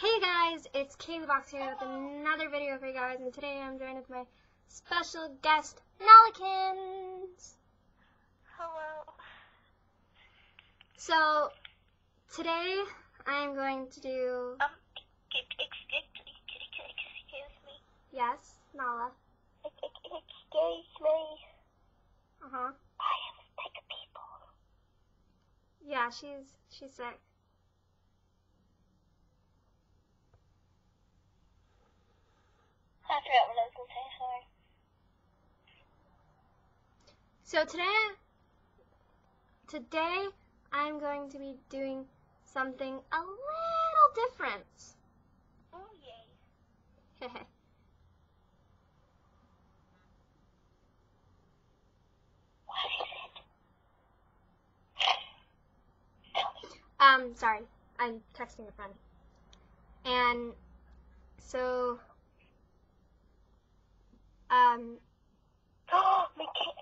Hey guys, it's Kaylee Box here with another video for you guys, and today I'm joined with my special guest, Nalakins. Hello. So, today I'm going to do, Um, ex- ex- ex- ex- excuse me. yes, Nala, Ex- ex- Excuse me. uh-huh, I am sick people. yeah, she's, she's sick. I forgot what I was gonna say. Sorry. So today, today I'm going to be doing something a little different. Oh yay. What is it? um, sorry, I'm texting a friend. And so, um, Oh, Micha-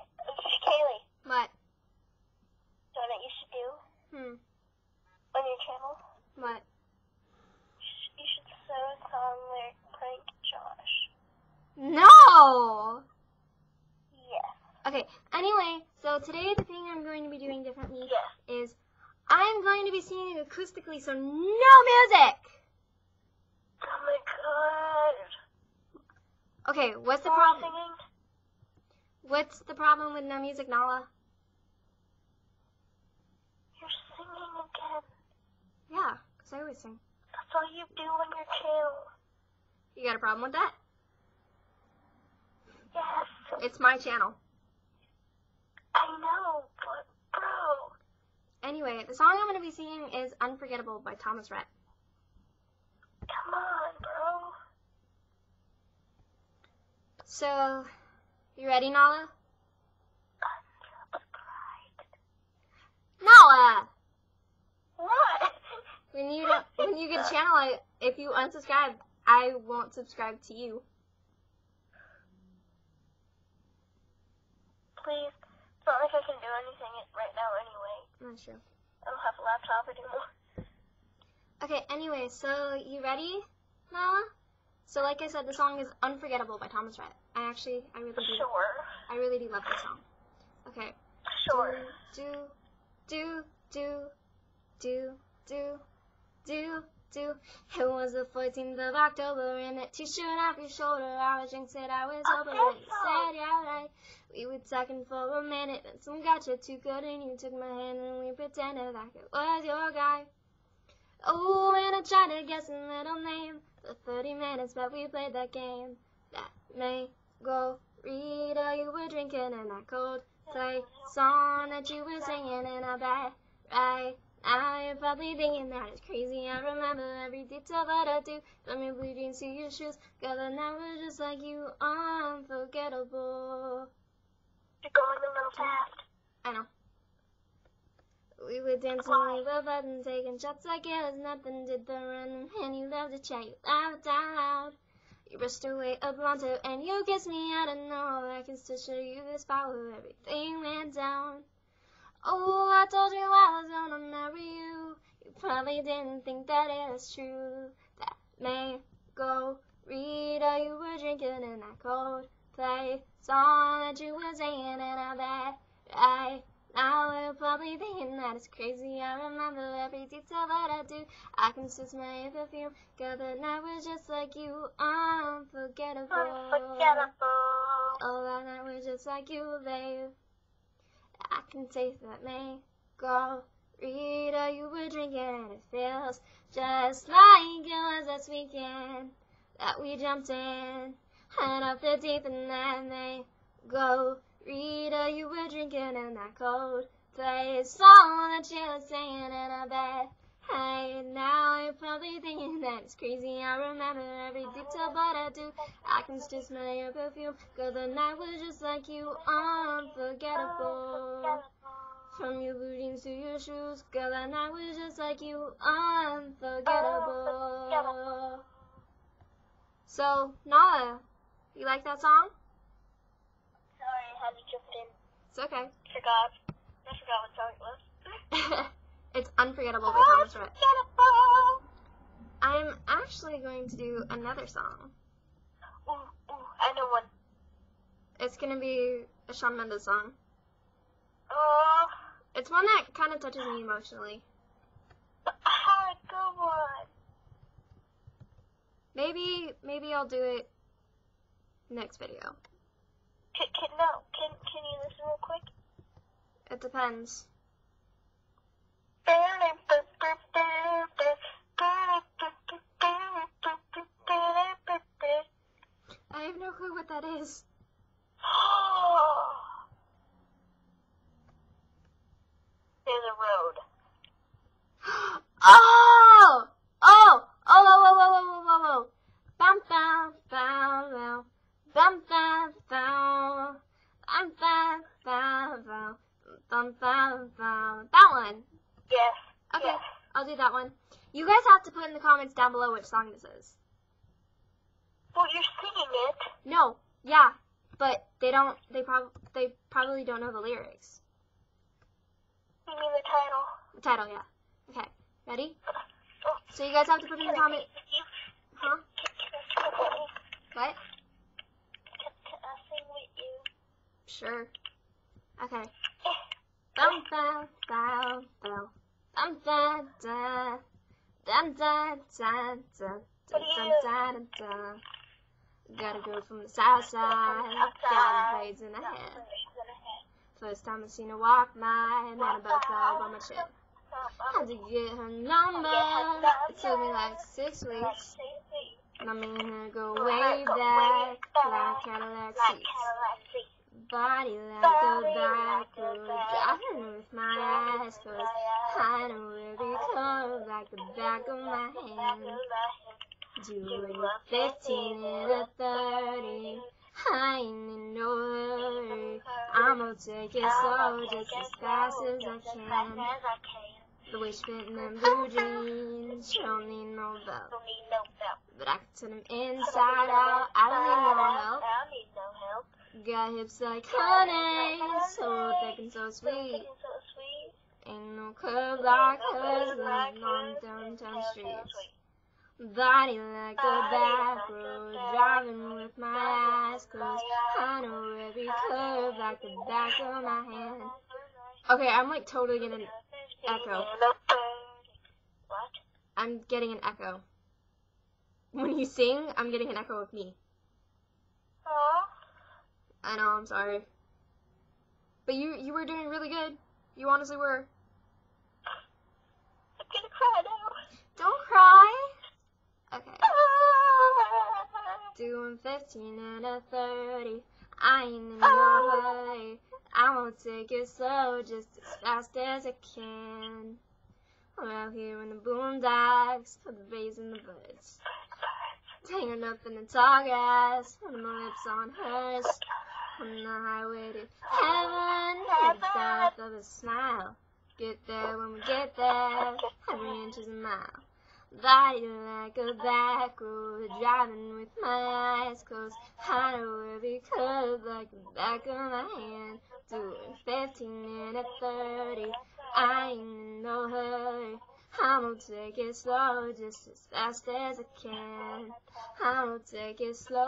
Kaylee. what? You know what you should do Hmm, on your channel? What? You should sew a song where prank Josh. No! Yes. Okay, anyway, so today the thing I'm going to be doing differently Yes. is I'm going to be singing acoustically, so no music! Oh my god. Okay, what's the problem? singing? What's the problem with no music, Nala? You're singing again. Yeah, because I always sing. That's all you do on your channel. You got a problem with that? Yes. It's my channel. I know, but bro. Anyway, the song I'm going to be singing is Unforgettable by Thomas Rhett. Come on, bro. So, you ready, Nala? Nala! What? When you don't, when you get channel, I, if you unsubscribe, I won't subscribe to you. Please. It's not like I can do anything right now anyway. Not sure. I don't have a laptop anymore. Okay, anyway, so you ready, Nala? So, like I said, the song is Unforgettable by Thomas Rhett. I actually, I really do, Sure. I really do love this song. Okay. Sure. Do, do, do, do, do, do, do. do. It was the 14th of October, and that t-shirt off your shoulder. I was drunk, said I was over that. You said, yeah, right. We were talking for a minute, then some got you too good, and you took my hand, and we pretended like it was your guy. Oh, and I tried to guess a little name for 30 minutes, but we played that game. That may go Rita, you were drinking in that cold play song that you were singing in a bed right now. You're probably thinking that it's crazy. I remember every detail that I do, from your blue jeans to your shoes. Girl, I never just like you, unforgettable. You're going a little fast. I know. We were dancing, we were buzzing, taking shots like it was nothing. Did the run, and you loved to chat, you laughed out loud. You rushed away up onto, and you kissed me out of nowhere. I can still show you the spot where everything went down. Oh, I told you I was gonna marry you. You probably didn't think that it was true. That may go Rita, you were drinking in that cold play song that you were singing in a bed right now. You're probably thinking that it's crazy. I remember every detail that I do. I can still smell your perfume. Girl, the night was just like you, unforgettable. Unforgettable. Oh, that night was just like you, babe. I can taste that mango. Rita, you were drinking, and it feels just like it was last weekend that we jumped in. And off the deep and that mango. Rita, you were drinking in that cold place that you were singing in a bed. Hey, now you're probably thinking that it's crazy. I remember every detail, but I do. I can still smell your perfume. Girl, the night was just like you, unforgettable. From your blue jeans to your shoes, girl, that night was just like you, unforgettable. So, Nala, you like that song? Sorry, I had to jump in. It's okay. Forgot. I forgot what song it was. it's Unforgettable by Thomas Rhett. Unforgettable. I'm actually going to do another song. Ooh, ooh, I know one. It's gonna be a Shawn Mendes song. Oh, It's one that kind of touches me emotionally. ah, good one. Maybe, maybe I'll do it next video. Can, can, no, can, can you listen real quick? It depends. I have no clue what that is. There's a road. Oh! Oh! Oh, oh, oh, oh, oh, oh, oh. Bum, Bam! Bam! Bam! Bam! Bam! Bam! Bam! Bam! Bam! Bam! Bum, bum, bum. That one. Yes. Okay, Yes. I'll do that one. You guys have to put in the comments down below which song this is. Well, you're singing it. No, yeah, but they don't. They prob they probably don't know the lyrics. You mean the title? The title, yeah. Okay, ready? Oh, So you guys have to put in the can I comment. sing with you? Huh? Can, can I sing with you? What? Can, can I sing with you? Sure. Okay. Eh. Bum bum bum bum da da dum da da da dum da da da. Gotta go from the south side, got braids in a head. First time I seen her walk by, man about five on my chin. Had to get her number. It took me like six weeks. My man her go way back, like Cadillac seats. Body like a backward, driving with my eyes closed. I know every curve like the back of my hand. Doing a 15 and a 30. I ain't in no hurry. I'ma take it slow, just as fast as I can. The way she fit in them blue jeans, she don't need no belt. But I can turn them inside out, I don't need no help. I need no help. Got hips like honey, so thick and so sweet. Ain't no curve like hers living on downtown streets. Body like a back road, driving with my eyes closed. I know every curve like the back of my hand. Okay, I'm like totally getting echo. What? I'm getting an echo. When you sing, I'm getting an echo of me. Aw. I know, I'm sorry. But you you were doing really good. You honestly were. I'm gonna cry now. Don't cry. Okay. Ah. Doing 15 and a 30. I ain't in no ah. hurry. I won't take it slow, just as fast as I can. I'm out here in the boondocks, put the bass in the birds. Hanging up in the tall grass, putting my lips on hers. On the highway to heaven, headed south of a smile. Get there when we get there, every inch is a mile. Body like a back road, driving with my eyes closed. I know curve like the back of my hand. Doing 15 and a 30, I ain't in no hurry. I'ma take it slow, just as fast as I can. I'ma take it slow,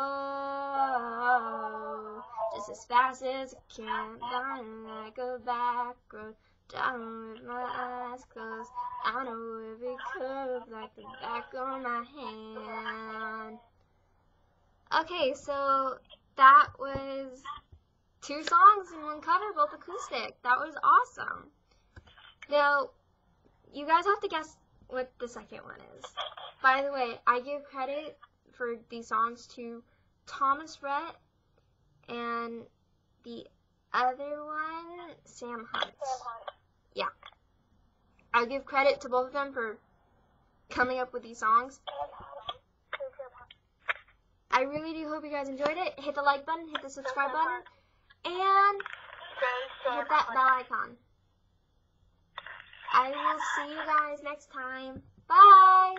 as fast as I can. Dying like a back road, driving with my eyes closed. I know every curve like the back of my hand. Okay, so that was two songs in one cover, both acoustic. That was awesome. Now, you guys have to guess what the second one is. By the way, I give credit for these songs to Thomas Rhett and the other one, Sam Hunt. Yeah, I give credit to both of them for coming up with these songs. I really do hope you guys enjoyed it. Hit the like button, hit the subscribe button, and hit that bell icon. I will see you guys next time. Bye!